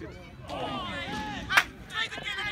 Oh!